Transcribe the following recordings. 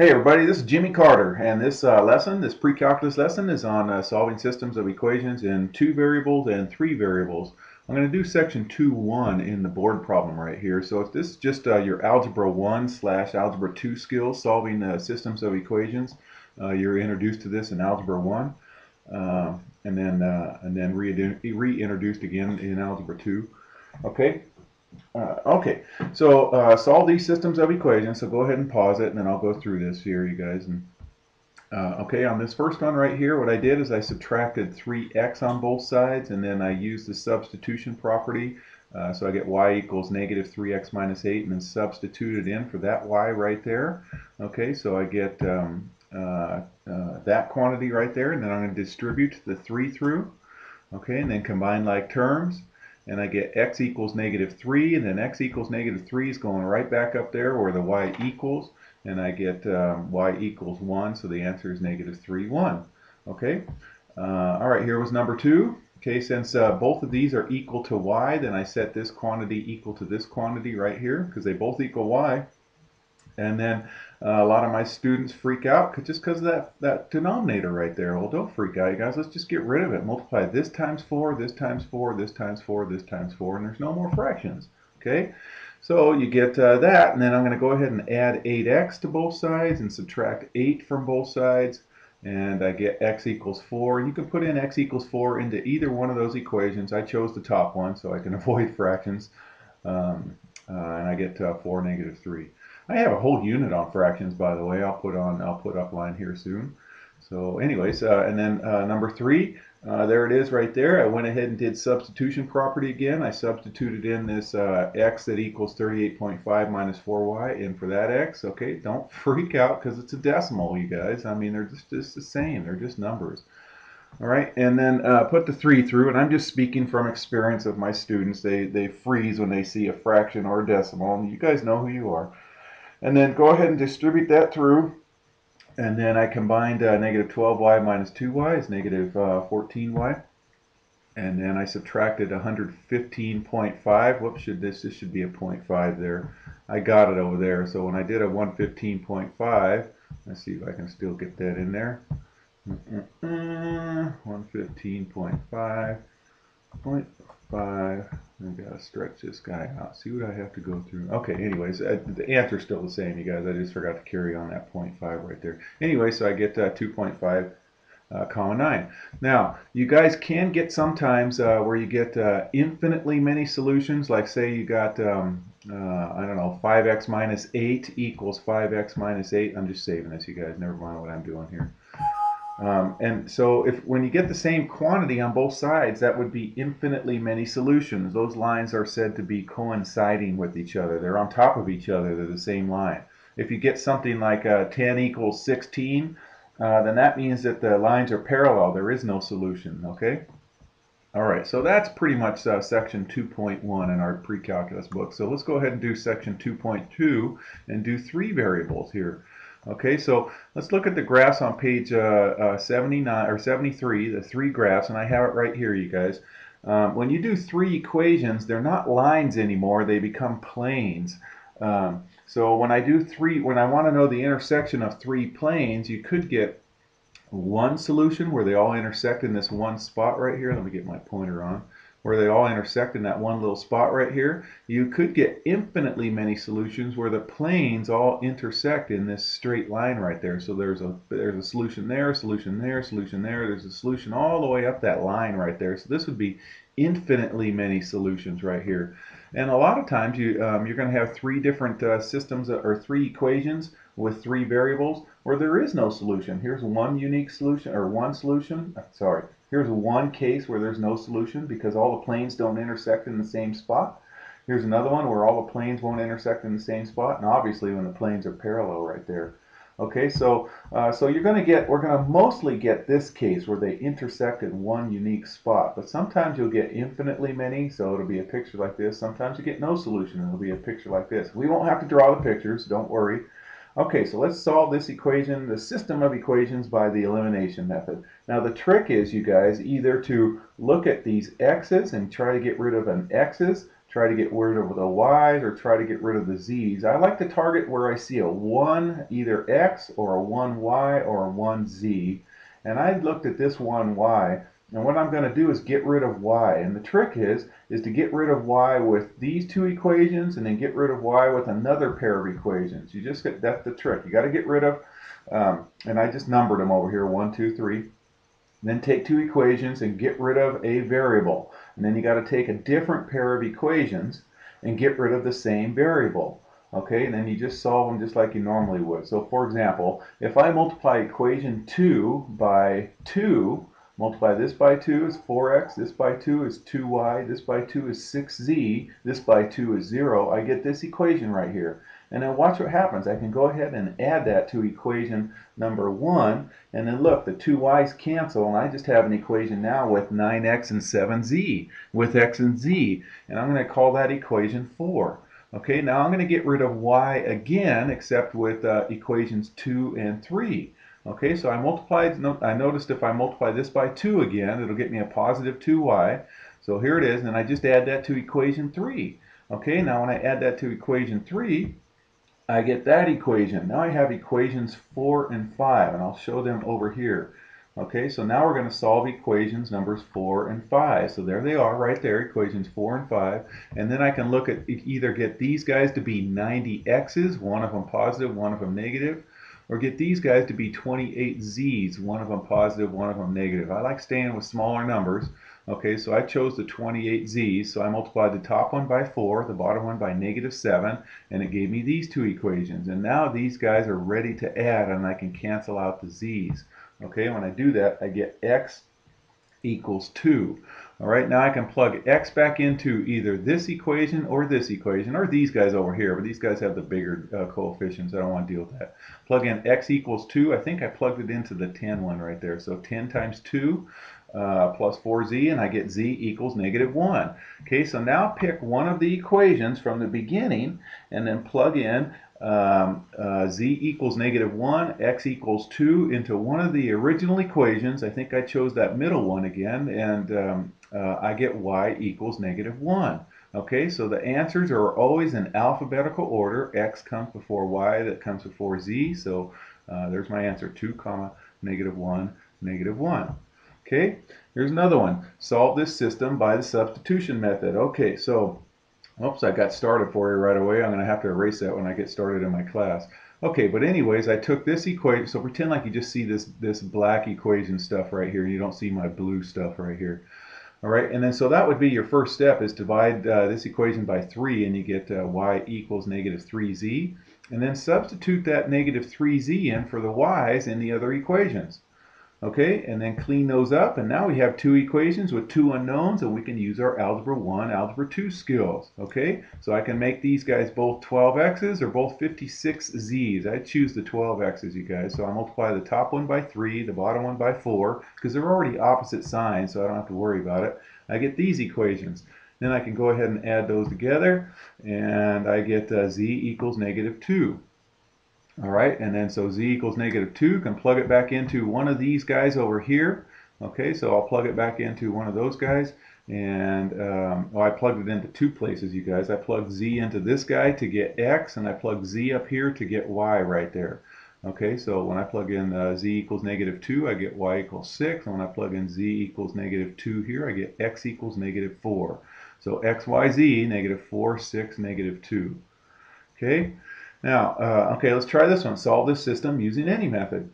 Hey everybody, this is Jimmy Carter, and this uh, lesson, this pre-calculus lesson, is on uh, solving systems of equations in two variables and three variables. I'm going to do section 2-1 in the board problem right here. So if this is just uh, your algebra 1 slash algebra 2 skills, solving uh, systems of equations, uh, you're introduced to this in algebra 1, uh, and then and then reintroduced again in algebra 2. Okay, uh, okay, so uh, solve these systems of equations. So go ahead and pause it, and then I'll go through this here, you guys. And uh, okay, on this first one right here, what I did is I subtracted 3x on both sides, and then I used the substitution property. Uh, so I get y equals negative 3x minus 8, and then substitute it in for that y right there. Okay, so I get um, uh, uh, that quantity right there, and then I'm going to distribute the 3 through. Okay, and then combine like terms and I get x equals negative 3, and then x equals negative 3 is going right back up there where the y equals, and I get um, y equals 1, so the answer is negative 3, 1. Okay, uh, all right, here was number 2. Okay, since uh, both of these are equal to y, then I set this quantity equal to this quantity right here, because they both equal y. And then uh, a lot of my students freak out just because of that, that denominator right there. Well, don't freak out, you guys. Let's just get rid of it. Multiply this times 4, this times 4, this times 4, this times 4, and there's no more fractions. Okay? So you get uh, that, and then I'm going to go ahead and add 8x to both sides and subtract 8 from both sides, and I get x equals 4. You can put in x equals 4 into either one of those equations. I chose the top one so I can avoid fractions, um, uh, and I get uh, 4 negative 3. I have a whole unit on fractions, by the way. I'll put on, I'll put up line here soon. So anyways, uh, and then uh, number three, uh, there it is right there. I went ahead and did substitution property again. I substituted in this uh, x that equals 38.5 minus 4y in for that x. Okay, don't freak out because it's a decimal, you guys. I mean, they're just, just the same. They're just numbers. All right, and then uh, put the 3 through, and I'm just speaking from experience of my students. They, they freeze when they see a fraction or a decimal, and you guys know who you are. And then go ahead and distribute that through. And then I combined uh, negative 12y minus 2y is negative uh, 14y. And then I subtracted 115.5. Whoops, should this, this should be a 0.5 there. I got it over there. So when I did a 115.5, let's see if I can still get that in there. 115.5. 0.5. I gotta stretch this guy out. See what I have to go through. Okay, anyways, uh, the answer's still the same, you guys. I just forgot to carry on that 0.5 right there. Anyway, so I get uh, 2.5 uh, comma 9. Now, you guys can get sometimes uh, where you get uh, infinitely many solutions, like say you got, um, uh, I don't know, 5x minus 8 equals 5x minus 8. I'm just saving this, you guys. Never mind what I'm doing here. Um, and so if when you get the same quantity on both sides, that would be infinitely many solutions. Those lines are said to be coinciding with each other. They're on top of each other. They're the same line. If you get something like uh, 10 equals 16, uh, then that means that the lines are parallel. There is no solution, okay? All right, so that's pretty much uh, section 2.1 in our pre-calculus book. So let's go ahead and do section 2.2 and do three variables here. Okay, so let's look at the graphs on page uh, uh, 79 or 73, the three graphs, and I have it right here, you guys. Um, when you do three equations, they're not lines anymore; they become planes. Um, so when I do three, when I want to know the intersection of three planes, you could get one solution where they all intersect in this one spot right here. Let me get my pointer on where they all intersect in that one little spot right here, you could get infinitely many solutions where the planes all intersect in this straight line right there. So there's a there's a solution there, a solution there, a solution there. There's a solution all the way up that line right there. So this would be infinitely many solutions right here. And a lot of times you, um, you're going to have three different uh, systems or three equations with three variables where there is no solution. Here's one unique solution or one solution. Sorry, Here's one case where there's no solution because all the planes don't intersect in the same spot. Here's another one where all the planes won't intersect in the same spot, and obviously when the planes are parallel right there. Okay, so uh, so you're going to get, we're going to mostly get this case where they intersect in one unique spot, but sometimes you'll get infinitely many, so it'll be a picture like this. Sometimes you get no solution, it'll be a picture like this. We won't have to draw the pictures, don't worry. Okay, so let's solve this equation, the system of equations by the elimination method. Now the trick is, you guys, either to look at these x's and try to get rid of an x's, try to get rid of the y's or try to get rid of the z's. I like to target where I see a 1 either x or a 1y or a 1z. And I looked at this 1y and what I'm going to do is get rid of y. And the trick is, is to get rid of y with these two equations and then get rid of y with another pair of equations. You just get, that's the trick. You got to get rid of, um, and I just numbered them over here, one, two, three. Then take two equations and get rid of a variable. And then you got to take a different pair of equations and get rid of the same variable. Okay, and then you just solve them just like you normally would. So for example, if I multiply equation 2 by 2, Multiply this by 2 is 4x, this by 2 is 2y, this by 2 is 6z, this by 2 is 0. I get this equation right here. And then watch what happens. I can go ahead and add that to equation number 1. And then look, the two y's cancel, and I just have an equation now with 9x and 7z, with x and z. And I'm going to call that equation 4. Okay, now I'm going to get rid of y again, except with uh, equations 2 and 3. Okay, so I multiplied, I noticed if I multiply this by 2 again, it'll get me a positive 2y. So here it is, and I just add that to equation 3. Okay, now when I add that to equation 3, I get that equation. Now I have equations 4 and 5, and I'll show them over here. Okay, so now we're going to solve equations numbers 4 and 5. So there they are right there, equations 4 and 5. And then I can look at either get these guys to be 90x's, one of them positive, one of them negative, or get these guys to be 28 Z's, one of them positive, one of them negative. I like staying with smaller numbers. Okay, so I chose the 28 Z's, so I multiplied the top one by 4, the bottom one by negative 7, and it gave me these two equations. And now these guys are ready to add, and I can cancel out the Z's. Okay, when I do that, I get X equals 2. All right, now I can plug x back into either this equation or this equation, or these guys over here, but these guys have the bigger uh, coefficients. I don't want to deal with that. Plug in x equals 2. I think I plugged it into the 10 one right there. So 10 times 2 uh, plus 4z, and I get z equals negative 1. Okay, so now pick one of the equations from the beginning, and then plug in um, uh, z equals negative 1, x equals 2 into one of the original equations. I think I chose that middle one again, and um, uh, I get y equals negative 1. Okay, so the answers are always in alphabetical order. x comes before y, that comes before z. So uh, there's my answer, 2 comma negative 1, negative 1. Okay, here's another one. Solve this system by the substitution method. Okay, so Oops, I got started for you right away. I'm going to have to erase that when I get started in my class. Okay, but anyways, I took this equation. So pretend like you just see this, this black equation stuff right here. You don't see my blue stuff right here. All right, and then so that would be your first step is divide uh, this equation by 3 and you get uh, y equals negative 3z. And then substitute that negative 3z in for the y's in the other equations. Okay, and then clean those up, and now we have two equations with two unknowns, and we can use our Algebra 1, Algebra 2 skills. Okay, so I can make these guys both 12x's or both 56z's. I choose the 12x's, you guys. So I multiply the top one by 3, the bottom one by 4, because they're already opposite signs, so I don't have to worry about it. I get these equations. Then I can go ahead and add those together, and I get uh, z equals negative 2. All right, and then so z equals negative 2, can plug it back into one of these guys over here. Okay, so I'll plug it back into one of those guys. And um, oh, I plugged it into two places, you guys. I plugged z into this guy to get x, and I plugged z up here to get y right there. Okay, so when I plug in uh, z equals negative 2, I get y equals 6. And when I plug in z equals negative 2 here, I get x equals negative 4. So x, y, z, negative 4, 6, negative 2. Okay, now, uh, okay, let's try this one. Solve this system using any method.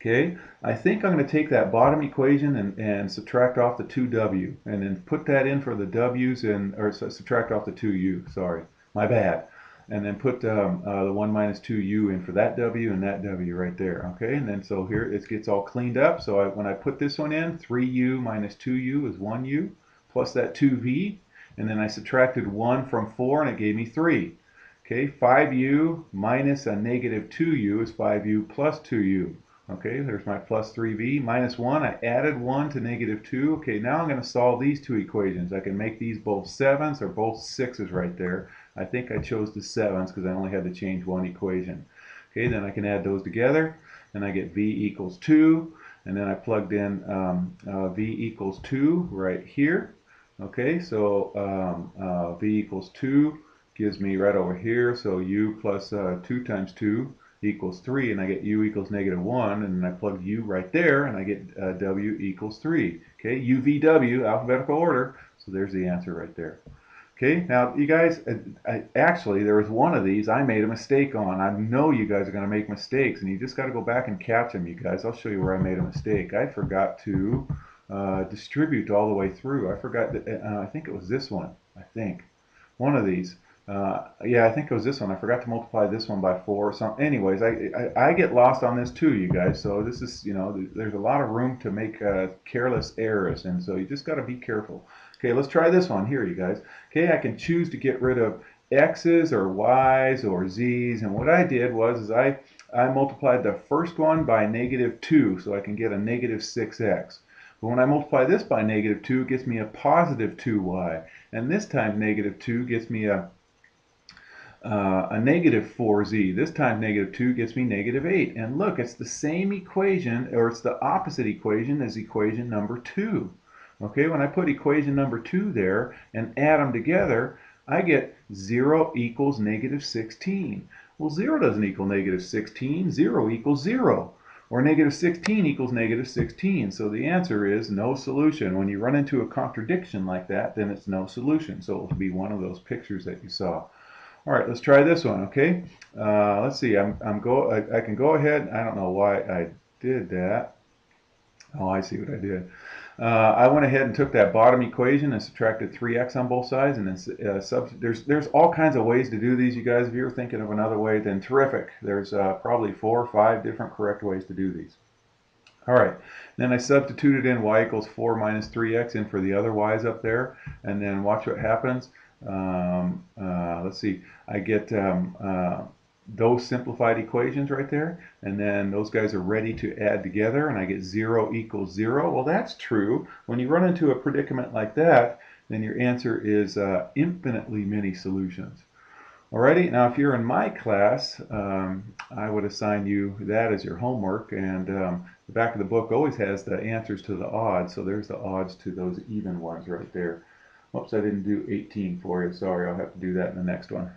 Okay, I think I'm going to take that bottom equation and, and subtract off the 2w, and then put that in for the w's, and or subtract off the 2u, sorry, my bad. And then put um, uh, the 1 minus 2u in for that w and that w right there, okay? And then so here it gets all cleaned up. So I, when I put this one in, 3u minus 2u is 1u, plus that 2v, and then I subtracted 1 from 4, and it gave me 3. Okay, 5u minus a negative 2u is 5u plus 2u. Okay, there's my plus 3v minus 1. I added 1 to negative 2. Okay, now I'm going to solve these two equations. I can make these both 7s or both 6s right there. I think I chose the 7s because I only had to change one equation. Okay, then I can add those together. and I get v equals 2. And then I plugged in um, uh, v equals 2 right here. Okay, so um, uh, v equals 2 gives me right over here, so u plus, uh, 2 times 2 equals 3, and I get u equals negative 1, and I plug u right there, and I get uh, w equals 3. Okay, UVW, alphabetical order, so there's the answer right there. Okay, now you guys, uh, I, actually there was one of these I made a mistake on. I know you guys are going to make mistakes, and you just got to go back and catch them, you guys. I'll show you where I made a mistake. I forgot to uh, distribute all the way through. I forgot that, uh, I think it was this one, I think. One of these. Uh, yeah, I think it was this one. I forgot to multiply this one by four. So, anyways, I, I, I get lost on this too, you guys. So this is, you know, there's a lot of room to make uh, careless errors, and so you just got to be careful. Okay, let's try this one here, you guys. Okay, I can choose to get rid of x's or y's or z's, and what I did was is I I multiplied the first one by negative 2, so I can get a negative 6x. But when I multiply this by negative 2, it gets me a positive 2y. And this time negative 2 gets me a, uh, a negative 4z. This time negative 2 gets me negative 8. And look, it's the same equation, or it's the opposite equation as equation number 2. Okay, when I put equation number 2 there and add them together, I get 0 equals negative 16. Well, 0 doesn't equal negative 16. 0 equals 0 or negative 16 equals negative 16. So the answer is no solution. When you run into a contradiction like that, then it's no solution. So it'll be one of those pictures that you saw. All right, let's try this one, okay? Uh, let's see, I'm, I'm go, I, I can go ahead, I don't know why I did that. Oh, I see what I did. Uh, I went ahead and took that bottom equation and subtracted 3x on both sides, and then uh, sub there's there's all kinds of ways to do these. You guys, if you're thinking of another way, then terrific. There's uh, probably four or five different correct ways to do these. All right, then I substituted in y equals 4 minus 3x in for the other y's up there, and then watch what happens. Um, uh, let's see, I get um, uh, those simplified equations right there and then those guys are ready to add together and I get 0 equals 0 well that's true. When you run into a predicament like that then your answer is uh, infinitely many solutions. Alrighty now if you're in my class um, I would assign you that as your homework and um, the back of the book always has the answers to the odds so there's the odds to those even ones right there Oops, I didn't do 18 for you. Sorry I'll have to do that in the next one